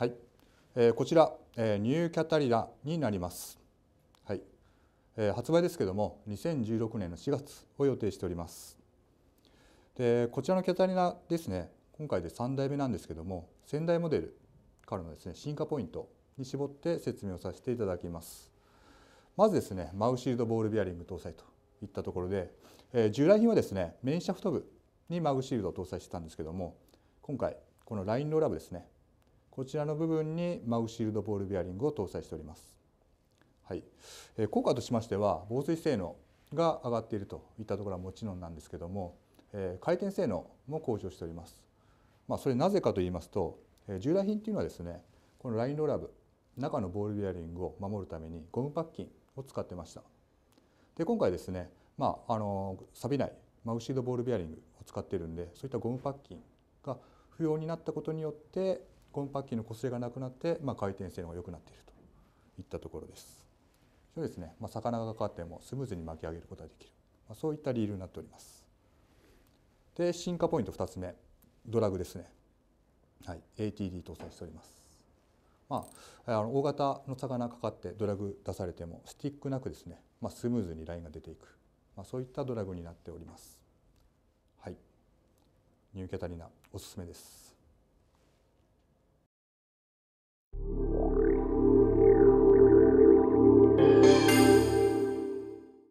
はい、えー、こちら、えー、ニューキャタリナになります。はい、えー、発売ですけども、2016年の4月を予定しております。で、こちらのキャタリナですね、今回で3代目なんですけども、先代モデルからのですね進化ポイントに絞って説明をさせていただきます。まずですね、マウシールドボールビアリング搭載といったところで、えー、従来品はですね、メインシャフト部にマグシールドを搭載してたんですけども、今回このラインローラブですね、こちらの部分にマグシールドボールベアリングを搭載しております。はい、え効果としましては防水性能が上がっているといったところはもちろんなんですけども、え回転性能も向上しております。まあ、それなぜかと言いますと、え従来品っていうのはですねこのラインローラブ中のボールベアリングを守るためにゴムパッキンを使ってました。で今回ですね、まあ、あの錆びないマグシードボールベアリングを使っているんでそういったゴムパッキンが不要になったことによってコンパッキンの擦れがなくなって、まあ、回転性能が良くなっているといったところです。そうですね、まあ、魚がかかってもスムーズに巻き上げることができる、まあ、そういったリールになっております。で進化ポイント2つ目ドラグですね、はい、ATD 搭載しております。まあ、あの大型の魚かかってドラグ出されてもスティックなくですね、まあ、スムーズにラインが出ていく、まあ、そういったドラグになっております。はい、ニューキャタリナおすすめです。